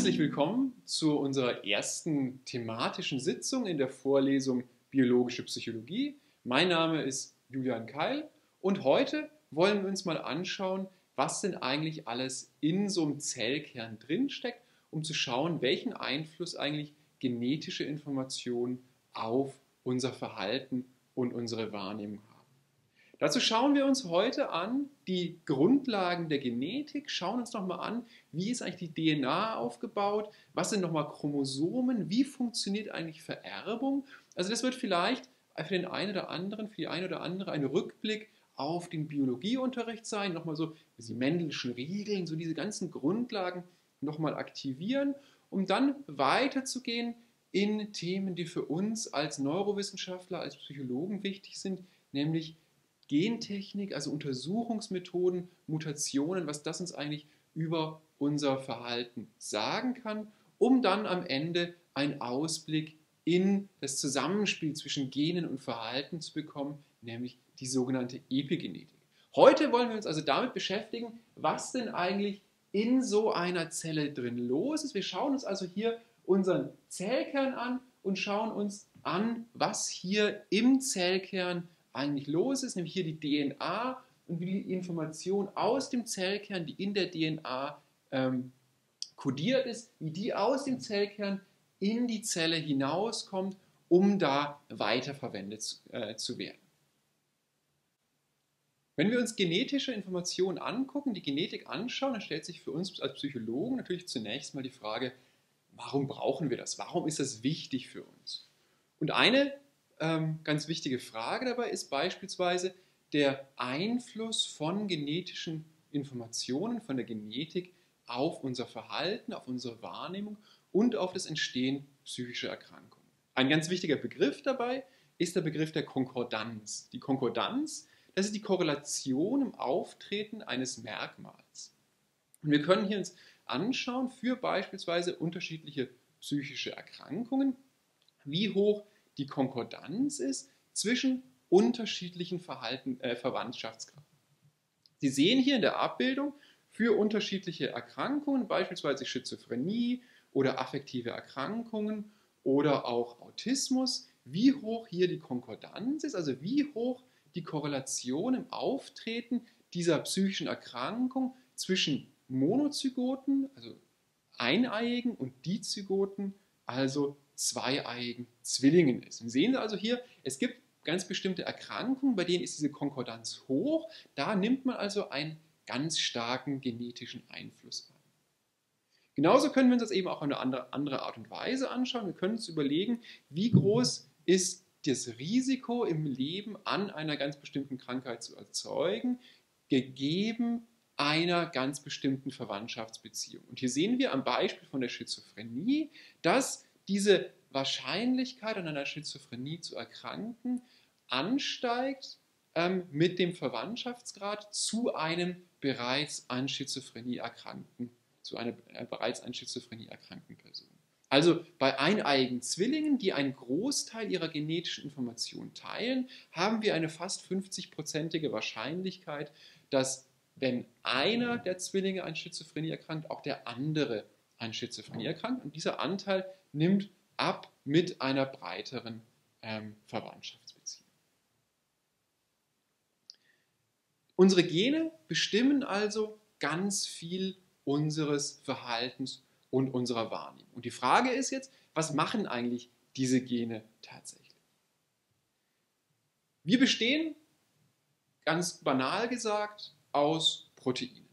Herzlich willkommen zu unserer ersten thematischen Sitzung in der Vorlesung Biologische Psychologie. Mein Name ist Julian Keil und heute wollen wir uns mal anschauen, was denn eigentlich alles in so einem Zellkern drinsteckt, um zu schauen, welchen Einfluss eigentlich genetische Informationen auf unser Verhalten und unsere Wahrnehmung haben. Dazu schauen wir uns heute an die Grundlagen der Genetik, schauen uns nochmal an, wie ist eigentlich die DNA aufgebaut, was sind nochmal Chromosomen, wie funktioniert eigentlich Vererbung. Also das wird vielleicht für den einen oder anderen, für die eine oder andere ein Rückblick auf den Biologieunterricht sein, nochmal so die Mendelschen Regeln, so diese ganzen Grundlagen nochmal aktivieren, um dann weiterzugehen in Themen, die für uns als Neurowissenschaftler, als Psychologen wichtig sind, nämlich Gentechnik, also Untersuchungsmethoden, Mutationen, was das uns eigentlich über unser Verhalten sagen kann, um dann am Ende einen Ausblick in das Zusammenspiel zwischen Genen und Verhalten zu bekommen, nämlich die sogenannte Epigenetik. Heute wollen wir uns also damit beschäftigen, was denn eigentlich in so einer Zelle drin los ist. Wir schauen uns also hier unseren Zellkern an und schauen uns an, was hier im Zellkern eigentlich los ist, nämlich hier die DNA und wie die Information aus dem Zellkern, die in der DNA ähm, kodiert ist, wie die aus dem Zellkern in die Zelle hinauskommt, um da weiterverwendet äh, zu werden. Wenn wir uns genetische Informationen angucken, die Genetik anschauen, dann stellt sich für uns als Psychologen natürlich zunächst mal die Frage, warum brauchen wir das? Warum ist das wichtig für uns? Und eine ähm, ganz wichtige Frage dabei ist beispielsweise der Einfluss von genetischen Informationen, von der Genetik auf unser Verhalten, auf unsere Wahrnehmung und auf das Entstehen psychischer Erkrankungen. Ein ganz wichtiger Begriff dabei ist der Begriff der Konkordanz. Die Konkordanz, das ist die Korrelation im Auftreten eines Merkmals. Und wir können hier uns anschauen für beispielsweise unterschiedliche psychische Erkrankungen, wie hoch die Konkordanz ist zwischen unterschiedlichen Verhalten, äh, Verwandtschaftsgraden. Sie sehen hier in der Abbildung für unterschiedliche Erkrankungen, beispielsweise Schizophrenie oder affektive Erkrankungen oder auch Autismus, wie hoch hier die Konkordanz ist, also wie hoch die Korrelation im Auftreten dieser psychischen Erkrankung zwischen Monozygoten, also Eineiigen und Dizygoten, also zweieiigen Zwillingen ist. Wir sehen also hier, es gibt ganz bestimmte Erkrankungen, bei denen ist diese Konkordanz hoch. Da nimmt man also einen ganz starken genetischen Einfluss an. Genauso können wir uns das eben auch auf eine andere Art und Weise anschauen. Wir können uns überlegen, wie groß ist das Risiko im Leben an einer ganz bestimmten Krankheit zu erzeugen, gegeben einer ganz bestimmten Verwandtschaftsbeziehung. Und hier sehen wir am Beispiel von der Schizophrenie, dass diese Wahrscheinlichkeit an einer Schizophrenie zu erkranken ansteigt ähm, mit dem Verwandtschaftsgrad zu einem bereits an Schizophrenie erkrankten, zu einer äh, bereits an Schizophrenie erkrankten Person. Also bei eineigen Zwillingen, die einen Großteil ihrer genetischen Information teilen, haben wir eine fast 50-prozentige Wahrscheinlichkeit, dass wenn einer der Zwillinge an Schizophrenie erkrankt, auch der andere an Schizophrenie erkrankt. Und dieser Anteil nimmt ab mit einer breiteren ähm, Verwandtschaftsbeziehung. Unsere Gene bestimmen also ganz viel unseres Verhaltens und unserer Wahrnehmung. Und die Frage ist jetzt, was machen eigentlich diese Gene tatsächlich? Wir bestehen, ganz banal gesagt, aus Proteinen.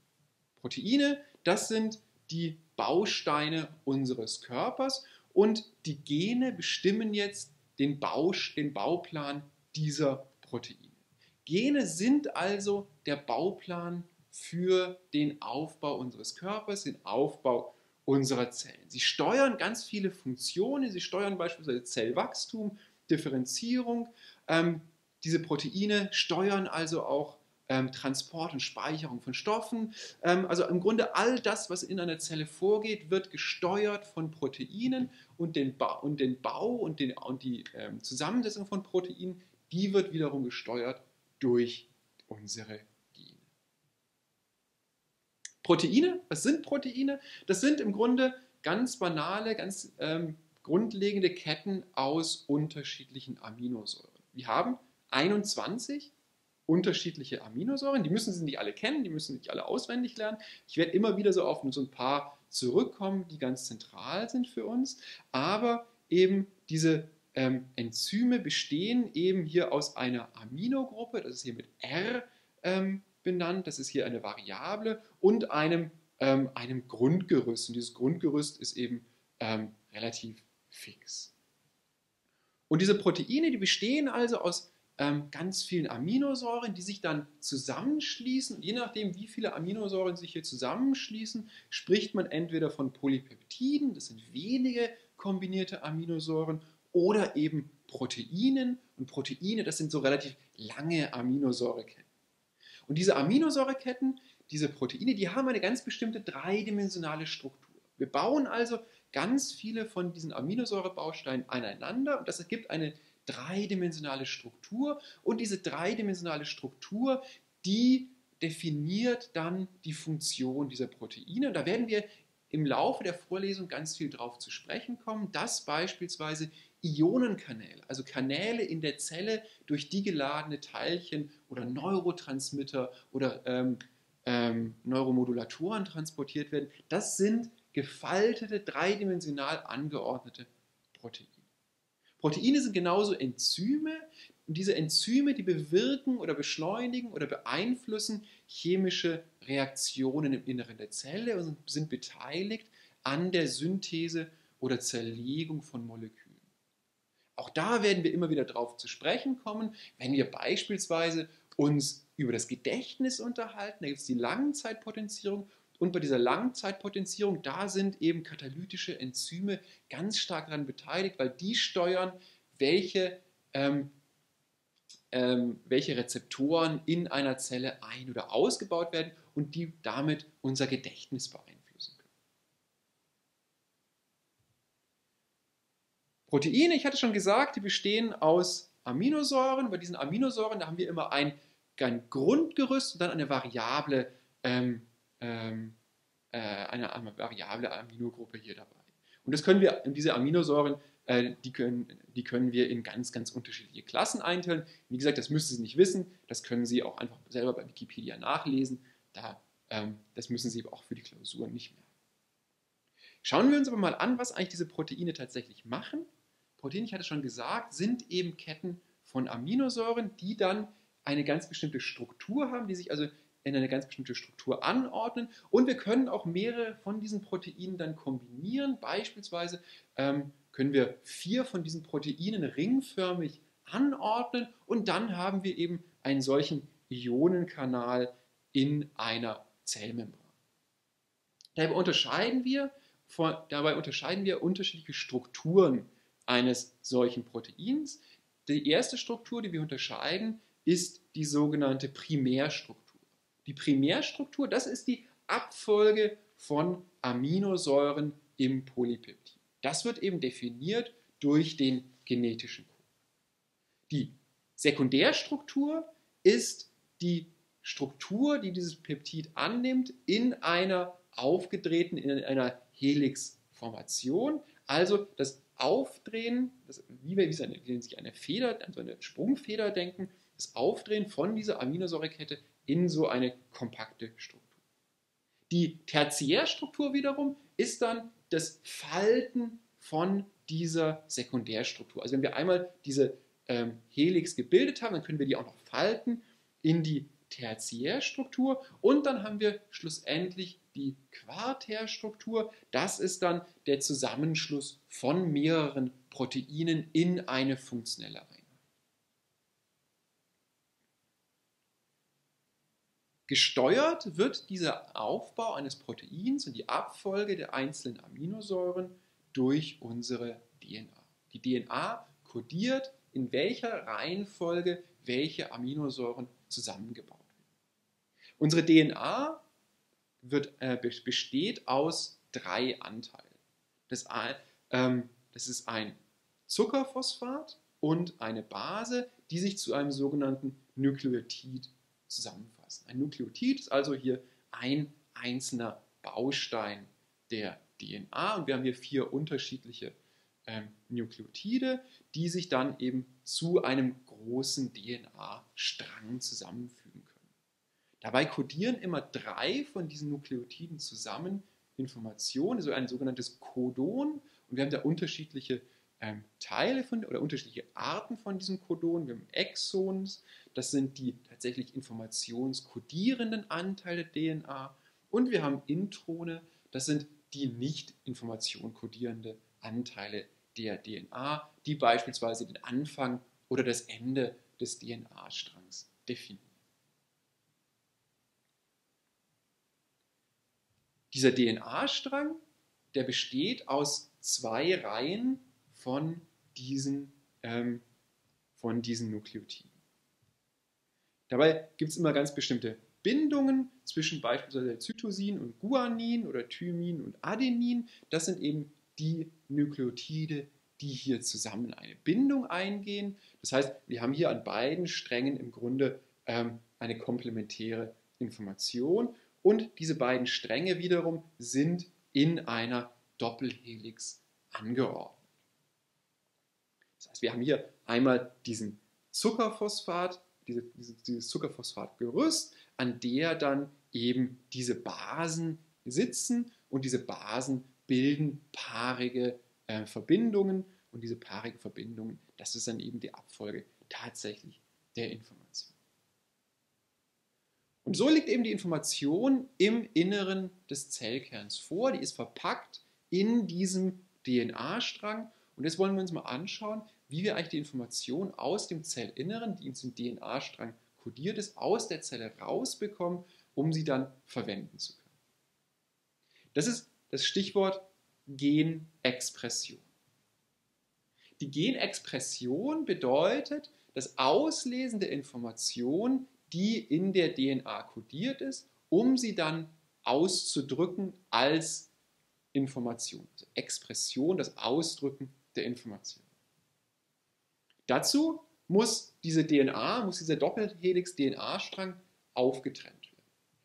Proteine, das sind die Bausteine unseres Körpers und die Gene bestimmen jetzt den, Bau, den Bauplan dieser Proteine. Gene sind also der Bauplan für den Aufbau unseres Körpers, den Aufbau unserer Zellen. Sie steuern ganz viele Funktionen, sie steuern beispielsweise Zellwachstum, Differenzierung. Ähm, diese Proteine steuern also auch ähm, Transport und Speicherung von Stoffen. Ähm, also im Grunde all das, was in einer Zelle vorgeht, wird gesteuert von Proteinen und den, ba und den Bau und, den, und die ähm, Zusammensetzung von Proteinen, die wird wiederum gesteuert durch unsere Gene. Proteine, was sind Proteine? Das sind im Grunde ganz banale, ganz ähm, grundlegende Ketten aus unterschiedlichen Aminosäuren. Wir haben 21 unterschiedliche Aminosäuren. Die müssen Sie nicht alle kennen, die müssen nicht alle auswendig lernen. Ich werde immer wieder so auf so ein paar zurückkommen, die ganz zentral sind für uns. Aber eben diese ähm, Enzyme bestehen eben hier aus einer Aminogruppe, das ist hier mit R ähm, benannt, das ist hier eine Variable und einem, ähm, einem Grundgerüst. Und dieses Grundgerüst ist eben ähm, relativ fix. Und diese Proteine, die bestehen also aus ähm, ganz vielen Aminosäuren, die sich dann zusammenschließen. Je nachdem, wie viele Aminosäuren sich hier zusammenschließen, spricht man entweder von Polypeptiden, das sind wenige kombinierte Aminosäuren, oder eben Proteinen. Und Proteine, das sind so relativ lange Aminosäureketten. Und diese Aminosäureketten, diese Proteine, die haben eine ganz bestimmte dreidimensionale Struktur. Wir bauen also ganz viele von diesen Aminosäurebausteinen aneinander und das ergibt eine dreidimensionale Struktur und diese dreidimensionale Struktur, die definiert dann die Funktion dieser Proteine. Und da werden wir im Laufe der Vorlesung ganz viel drauf zu sprechen kommen, dass beispielsweise Ionenkanäle, also Kanäle in der Zelle, durch die geladene Teilchen oder Neurotransmitter oder ähm, ähm, Neuromodulatoren transportiert werden, das sind gefaltete, dreidimensional angeordnete Proteine. Proteine sind genauso Enzyme und diese Enzyme, die bewirken oder beschleunigen oder beeinflussen chemische Reaktionen im Inneren der Zelle und sind beteiligt an der Synthese oder Zerlegung von Molekülen. Auch da werden wir immer wieder drauf zu sprechen kommen, wenn wir beispielsweise uns über das Gedächtnis unterhalten. Da gibt es die Langzeitpotenzierung. Und bei dieser Langzeitpotenzierung, da sind eben katalytische Enzyme ganz stark daran beteiligt, weil die steuern, welche, ähm, ähm, welche Rezeptoren in einer Zelle ein- oder ausgebaut werden und die damit unser Gedächtnis beeinflussen. Proteine, ich hatte schon gesagt, die bestehen aus Aminosäuren. Bei diesen Aminosäuren, da haben wir immer ein, ein Grundgerüst und dann eine variable, ähm, ähm, äh, eine, variable Aminogruppe hier dabei. Und das können wir, diese Aminosäuren, äh, die, können, die können wir in ganz, ganz unterschiedliche Klassen einteilen. Wie gesagt, das müssen Sie nicht wissen, das können Sie auch einfach selber bei Wikipedia nachlesen. Da, ähm, das müssen Sie aber auch für die Klausuren nicht mehr. Schauen wir uns aber mal an, was eigentlich diese Proteine tatsächlich machen. Proteine, ich hatte schon gesagt, sind eben Ketten von Aminosäuren, die dann eine ganz bestimmte Struktur haben, die sich also in eine ganz bestimmte Struktur anordnen. Und wir können auch mehrere von diesen Proteinen dann kombinieren. Beispielsweise ähm, können wir vier von diesen Proteinen ringförmig anordnen und dann haben wir eben einen solchen Ionenkanal in einer Zellmembran. Dabei unterscheiden wir, dabei unterscheiden wir unterschiedliche Strukturen eines solchen Proteins. Die erste Struktur, die wir unterscheiden, ist die sogenannte Primärstruktur. Die Primärstruktur, das ist die Abfolge von Aminosäuren im Polypeptid. Das wird eben definiert durch den genetischen Code. Die Sekundärstruktur ist die Struktur, die dieses Peptid annimmt in einer aufgedrehten, in einer Helixformation. Also das Aufdrehen, das, wie, wie sich eine Feder, also eine Sprungfeder denken, das Aufdrehen von dieser Aminosäurekette in so eine kompakte Struktur. Die Tertiärstruktur wiederum ist dann das Falten von dieser Sekundärstruktur. Also wenn wir einmal diese ähm, Helix gebildet haben, dann können wir die auch noch falten in die Tertiärstruktur und dann haben wir schlussendlich die Quartärstruktur. Das ist dann der Zusammenschluss von mehreren Proteinen in eine funktionelle Einheit. Gesteuert wird dieser Aufbau eines Proteins und die Abfolge der einzelnen Aminosäuren durch unsere DNA. Die DNA kodiert, in welcher Reihenfolge welche Aminosäuren zusammengebaut werden. Unsere DNA wird, äh, besteht aus drei Anteilen. Das, ähm, das ist ein Zuckerphosphat und eine Base, die sich zu einem sogenannten Nukleotid zusammenfassen. Ein Nukleotid ist also hier ein einzelner Baustein der DNA und wir haben hier vier unterschiedliche ähm, Nukleotide, die sich dann eben zu einem großen DNA-Strang zusammenfügen können. Dabei kodieren immer drei von diesen Nukleotiden zusammen Informationen, also ein sogenanntes Codon. Und wir haben da unterschiedliche ähm, Teile von oder unterschiedliche Arten von diesen Codonen. Wir haben Exons, das sind die tatsächlich informationskodierenden Anteile der DNA. Und wir haben Introne, das sind die nicht informationkodierende Anteile der DNA, die beispielsweise den Anfang oder das Ende des DNA-Strangs definieren. Dieser DNA-Strang, der besteht aus zwei Reihen von diesen, ähm, von diesen Nukleotiden. Dabei gibt es immer ganz bestimmte Bindungen zwischen beispielsweise Zytosin und Guanin oder Thymin und Adenin. Das sind eben die Nukleotide, die hier zusammen eine Bindung eingehen. Das heißt, wir haben hier an beiden Strängen im Grunde ähm, eine komplementäre Information und diese beiden Stränge wiederum sind in einer Doppelhelix angeordnet. Heißt, wir haben hier einmal diesen Zuckerphosphat, diese, dieses Zuckerphosphatgerüst, an der dann eben diese Basen sitzen und diese Basen bilden paarige äh, Verbindungen und diese paarige Verbindungen, das ist dann eben die Abfolge tatsächlich der Information. Und so liegt eben die Information im Inneren des Zellkerns vor, die ist verpackt in diesem DNA-Strang und jetzt wollen wir uns mal anschauen, wie wir eigentlich die Information aus dem Zellinneren, die in diesem DNA-Strang kodiert ist, aus der Zelle rausbekommen, um sie dann verwenden zu können. Das ist das Stichwort Genexpression. Die Genexpression bedeutet das Auslesen der Information, die in der DNA kodiert ist, um sie dann auszudrücken als Information. Also Expression, das Ausdrücken der Information. Dazu muss diese DNA, muss dieser Doppelhelix-DNA-Strang aufgetrennt werden.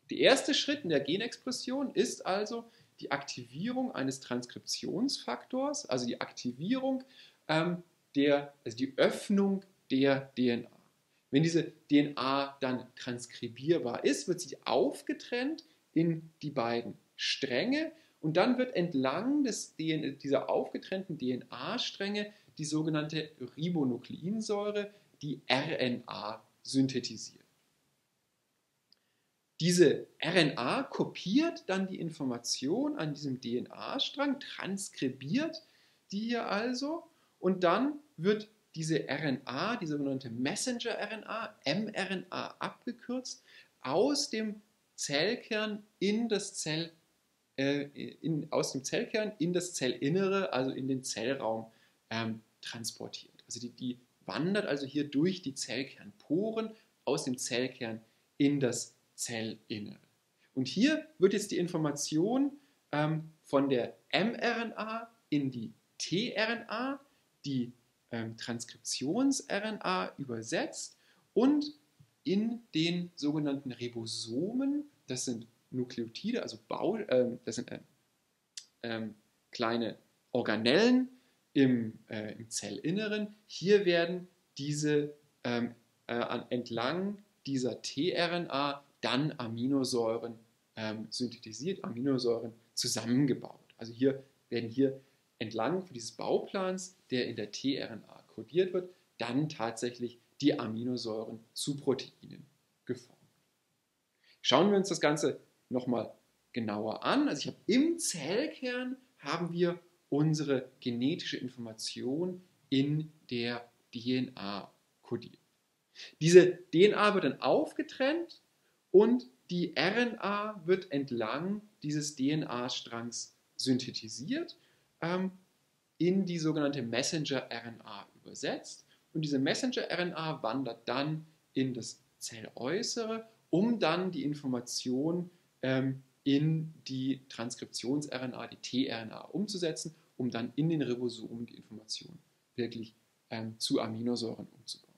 Der erste Schritt in der Genexpression ist also die Aktivierung eines Transkriptionsfaktors, also die Aktivierung ähm, der, also die Öffnung der DNA. Wenn diese DNA dann transkribierbar ist, wird sie aufgetrennt in die beiden Stränge und dann wird entlang des, dieser aufgetrennten DNA-Stränge die sogenannte Ribonukleinsäure, die RNA, synthetisiert. Diese RNA kopiert dann die Information an diesem DNA-Strang, transkribiert die hier also und dann wird diese RNA, die sogenannte Messenger-RNA, mRNA abgekürzt, aus dem Zellkern in das Zell, äh, in, aus dem Zellkern in das Zellinnere, also in den Zellraum ähm, transportiert. Also die, die wandert also hier durch die Zellkernporen aus dem Zellkern in das Zellinnere. Und hier wird jetzt die Information ähm, von der mRNA in die tRNA, die ähm, Transkriptions-RNA übersetzt und in den sogenannten Ribosomen, das sind Nukleotide, also Bau, äh, das sind äh, kleine Organellen, im, äh, im Zellinneren. Hier werden diese ähm, äh, entlang dieser tRNA dann Aminosäuren ähm, synthetisiert, Aminosäuren zusammengebaut. Also hier werden hier entlang dieses Bauplans, der in der tRNA kodiert wird, dann tatsächlich die Aminosäuren zu Proteinen geformt. Schauen wir uns das Ganze nochmal genauer an. Also ich habe im Zellkern haben wir unsere genetische Information in der DNA kodiert. Diese DNA wird dann aufgetrennt und die RNA wird entlang dieses DNA-Strangs synthetisiert, ähm, in die sogenannte Messenger-RNA übersetzt. Und diese Messenger-RNA wandert dann in das Zelläußere, um dann die Information ähm, in die Transkriptions-RNA, die tRNA umzusetzen um dann in den Ribosomen die Information wirklich ähm, zu Aminosäuren umzubauen.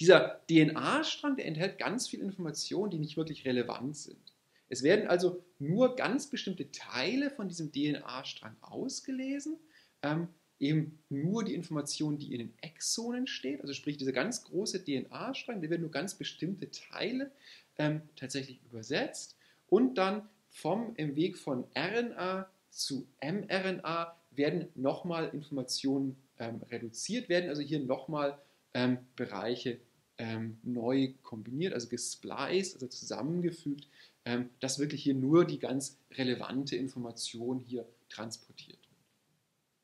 Dieser DNA-Strang, der enthält ganz viele Informationen, die nicht wirklich relevant sind. Es werden also nur ganz bestimmte Teile von diesem DNA-Strang ausgelesen, ähm, eben nur die Information, die in den Exonen steht, also sprich dieser ganz große DNA-Strang, der wird nur ganz bestimmte Teile ähm, tatsächlich übersetzt und dann vom im Weg von RNA zu mRNA werden nochmal Informationen ähm, reduziert, werden also hier nochmal ähm, Bereiche ähm, neu kombiniert, also gespliced, also zusammengefügt, ähm, dass wirklich hier nur die ganz relevante Information hier transportiert wird.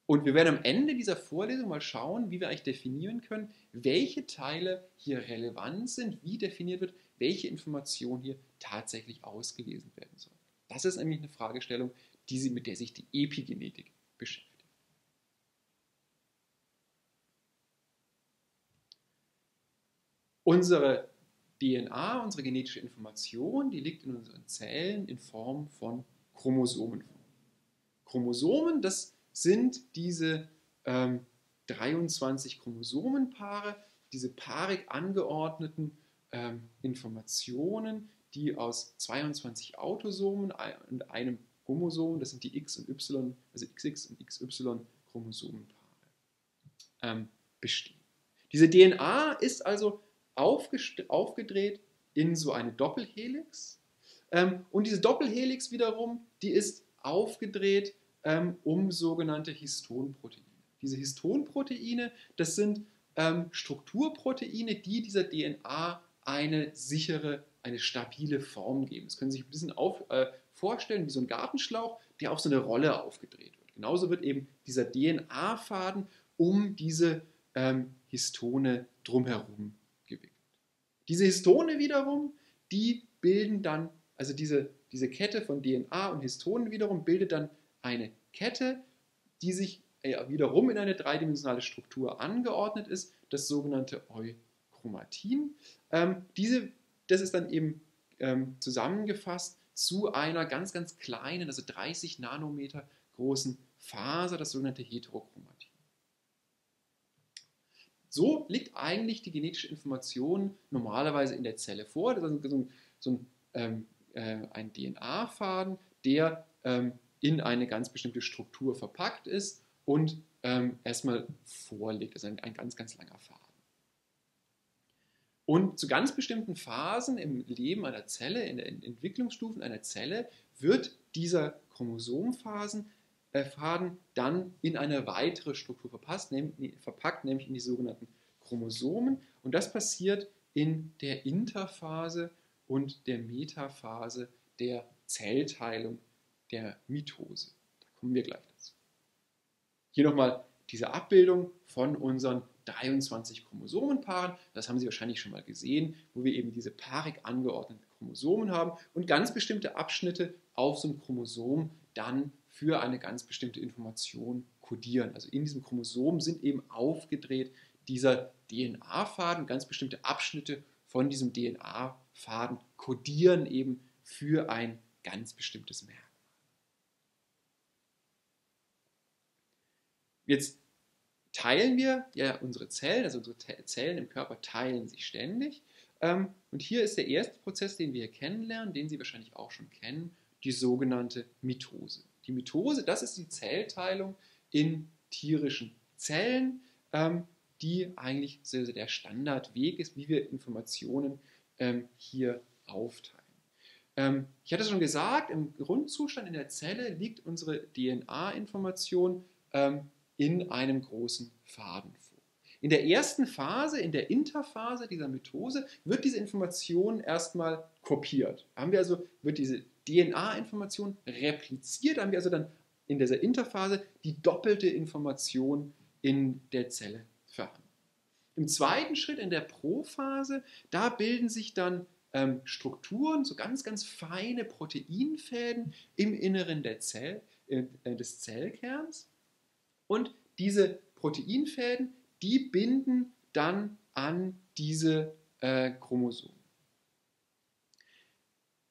Und wir werden am Ende dieser Vorlesung mal schauen, wie wir eigentlich definieren können, welche Teile hier relevant sind, wie definiert wird, welche Information hier tatsächlich ausgelesen werden soll. Das ist nämlich eine Fragestellung, die mit der sich die Epigenetik beschäftigt. Unsere DNA, unsere genetische Information, die liegt in unseren Zellen in Form von Chromosomen. Chromosomen, das sind diese ähm, 23 Chromosomenpaare, diese paarig angeordneten ähm, Informationen, die aus 22 Autosomen und einem Chromosom, das sind die X und Y, also XX und XY Chromosomenpaare, ähm, bestehen. Diese DNA ist also aufgedreht in so eine Doppelhelix ähm, und diese Doppelhelix wiederum, die ist aufgedreht ähm, um sogenannte Histonproteine. Diese Histonproteine, das sind ähm, Strukturproteine, die dieser DNA eine sichere, eine stabile Form geben. Das können Sie sich ein bisschen auf, äh, vorstellen wie so ein Gartenschlauch, der auf so eine Rolle aufgedreht wird. Genauso wird eben dieser DNA-Faden um diese ähm, Histone drumherum gewickelt. Diese Histone wiederum, die bilden dann, also diese, diese Kette von DNA und Histonen wiederum bildet dann eine Kette, die sich äh, wiederum in eine dreidimensionale Struktur angeordnet ist, das sogenannte Euchromatin. Ähm, diese, das ist dann eben ähm, zusammengefasst zu einer ganz, ganz kleinen, also 30 Nanometer großen Faser, das sogenannte Heterochromatin. So liegt eigentlich die genetische Information normalerweise in der Zelle vor. Das ist so ein, so ein, ähm, äh, ein DNA-Faden, der ähm, in eine ganz bestimmte Struktur verpackt ist und ähm, erstmal vorliegt. Das ist ein, ein ganz, ganz langer Faden. Und zu ganz bestimmten Phasen im Leben einer Zelle, in den Entwicklungsstufen einer Zelle, wird dieser Chromosomphasen dann in eine weitere Struktur verpasst, nämlich, verpackt, nämlich in die sogenannten Chromosomen. Und das passiert in der Interphase und der Metaphase der Zellteilung der Mitose. Da kommen wir gleich dazu. Hier nochmal diese Abbildung von unseren 23 Chromosomenpaaren. Das haben Sie wahrscheinlich schon mal gesehen, wo wir eben diese paarig angeordneten Chromosomen haben und ganz bestimmte Abschnitte auf so einem Chromosom dann für eine ganz bestimmte Information kodieren. Also in diesem Chromosom sind eben aufgedreht dieser DNA-Faden, ganz bestimmte Abschnitte von diesem DNA-Faden kodieren eben für ein ganz bestimmtes Merkmal. Jetzt teilen wir ja unsere Zellen, also unsere Zellen im Körper teilen sich ständig. Ähm, und hier ist der erste Prozess, den wir kennenlernen, den Sie wahrscheinlich auch schon kennen, die sogenannte Mitose. Die Mitose, das ist die Zellteilung in tierischen Zellen, ähm, die eigentlich der Standardweg ist, wie wir Informationen ähm, hier aufteilen. Ich hatte schon gesagt, im Grundzustand in der Zelle liegt unsere DNA-Information in einem großen Faden vor. In der ersten Phase, in der Interphase dieser Mitose, wird diese Information erstmal kopiert. Haben wir also, wird diese DNA-Information repliziert, haben wir also dann in dieser Interphase die doppelte Information in der Zelle vorhanden. Im zweiten Schritt, in der Prophase, da bilden sich dann ähm, Strukturen, so ganz, ganz feine Proteinfäden im Inneren der Zell, äh, des Zellkerns. Und diese Proteinfäden, die binden dann an diese äh, Chromosomen.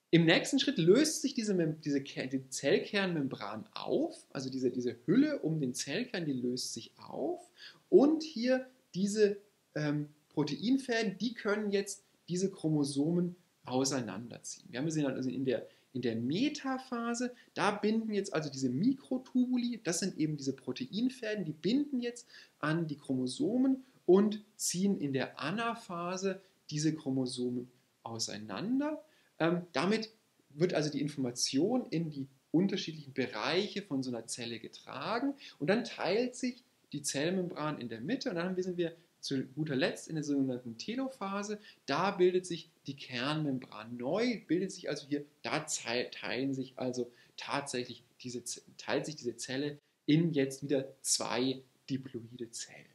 Im nächsten Schritt löst sich diese, diese die Zellkernmembran auf, also diese, diese Hülle um den Zellkern, die löst sich auf und hier diese ähm, Proteinfäden, die können jetzt diese Chromosomen auseinanderziehen. Wir haben gesehen, also in der, in der Metaphase, da binden jetzt also diese Mikrotubuli, das sind eben diese Proteinfäden, die binden jetzt an die Chromosomen und ziehen in der Anaphase diese Chromosomen auseinander. Ähm, damit wird also die Information in die unterschiedlichen Bereiche von so einer Zelle getragen und dann teilt sich die Zellmembran in der Mitte und dann sind wir zu guter Letzt in der sogenannten Telophase. Da bildet sich die Kernmembran neu, bildet sich also hier, da teilen sich also tatsächlich diese, teilt sich diese Zelle in jetzt wieder zwei diploide Zellen.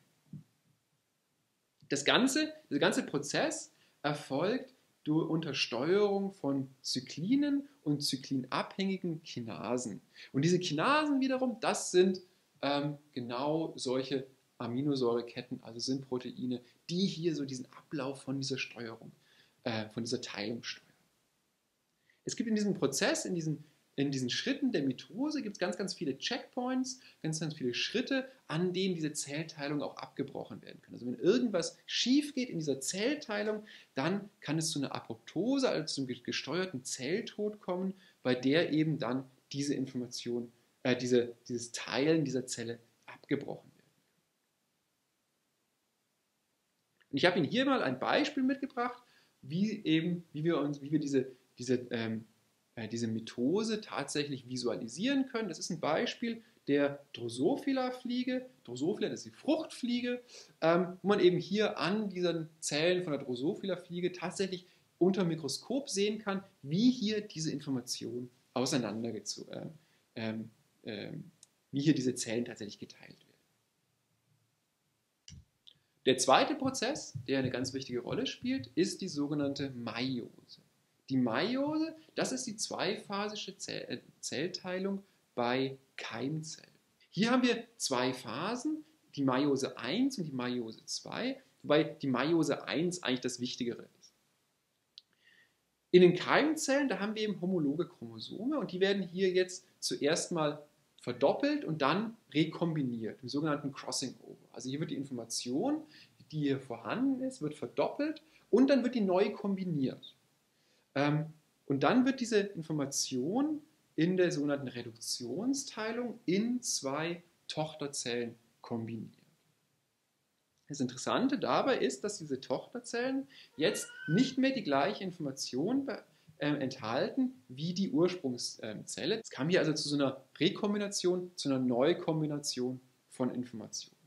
Das ganze, der ganze Prozess erfolgt durch, unter Steuerung von Zyklinen und zyklinabhängigen Kinasen. Und diese Kinasen wiederum, das sind ähm, genau solche Aminosäureketten, also sind Proteine, die hier so diesen Ablauf von dieser Steuerung, äh, von dieser Teilung steuern. Es gibt in diesem Prozess, in diesen in diesen Schritten der Mitose gibt es ganz, ganz viele Checkpoints, ganz, ganz viele Schritte, an denen diese Zellteilung auch abgebrochen werden kann. Also wenn irgendwas schief geht in dieser Zellteilung, dann kann es zu einer Apoptose, also zum gesteuerten Zelltod kommen, bei der eben dann diese Information, äh, diese, dieses Teilen dieser Zelle abgebrochen werden kann. Und ich habe Ihnen hier mal ein Beispiel mitgebracht, wie eben, wie wir uns, wie wir diese, diese ähm, äh, diese Mitose tatsächlich visualisieren können. Das ist ein Beispiel der Drosophila-Fliege. Drosophila, das ist die Fruchtfliege, ähm, wo man eben hier an diesen Zellen von der Drosophila-Fliege tatsächlich unter dem Mikroskop sehen kann, wie hier diese Information auseinandergezogen, äh, äh, wie hier diese Zellen tatsächlich geteilt werden. Der zweite Prozess, der eine ganz wichtige Rolle spielt, ist die sogenannte Meiose. Die Meiose, das ist die zweiphasische äh, Zellteilung bei Keimzellen. Hier haben wir zwei Phasen, die Meiose 1 und die Meiose 2, wobei die Meiose 1 eigentlich das Wichtigere ist. In den Keimzellen, da haben wir eben homologe Chromosome und die werden hier jetzt zuerst mal verdoppelt und dann rekombiniert, im sogenannten Crossing Over. Also hier wird die Information, die hier vorhanden ist, wird verdoppelt und dann wird die neu kombiniert. Ähm, und dann wird diese Information in der sogenannten Reduktionsteilung in zwei Tochterzellen kombiniert. Das Interessante dabei ist, dass diese Tochterzellen jetzt nicht mehr die gleiche Information äh, enthalten wie die Ursprungszelle. Es kam hier also zu so einer Rekombination, zu einer Neukombination von Informationen.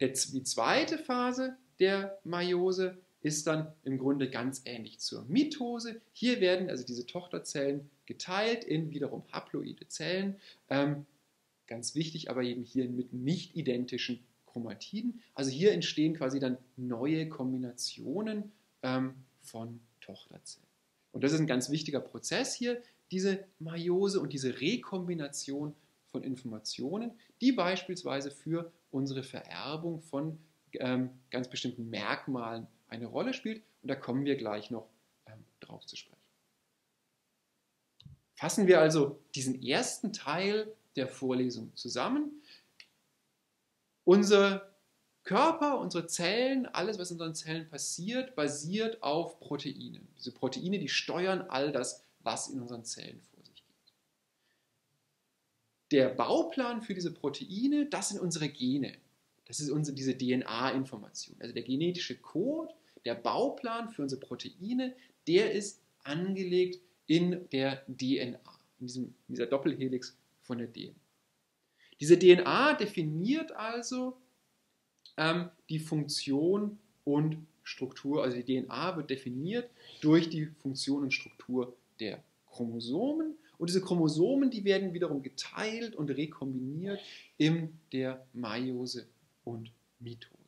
Die zweite Phase der Meiose ist dann im Grunde ganz ähnlich zur Mitose. Hier werden also diese Tochterzellen geteilt in wiederum haploide Zellen. Ähm, ganz wichtig, aber eben hier mit nicht identischen Chromatiden. Also hier entstehen quasi dann neue Kombinationen ähm, von Tochterzellen. Und das ist ein ganz wichtiger Prozess hier, diese Meiose und diese Rekombination von Informationen, die beispielsweise für unsere Vererbung von ähm, ganz bestimmten Merkmalen eine Rolle spielt. Und da kommen wir gleich noch ähm, drauf zu sprechen. Fassen wir also diesen ersten Teil der Vorlesung zusammen. Unser Körper, unsere Zellen, alles, was in unseren Zellen passiert, basiert auf Proteinen. Diese Proteine, die steuern all das, was in unseren Zellen. Der Bauplan für diese Proteine, das sind unsere Gene. Das ist unsere, diese DNA-Information. Also der genetische Code, der Bauplan für unsere Proteine, der ist angelegt in der DNA, in, diesem, in dieser Doppelhelix von der DNA. Diese DNA definiert also ähm, die Funktion und Struktur, also die DNA wird definiert durch die Funktion und Struktur der Chromosomen und diese Chromosomen, die werden wiederum geteilt und rekombiniert in der Meiose und Mitose.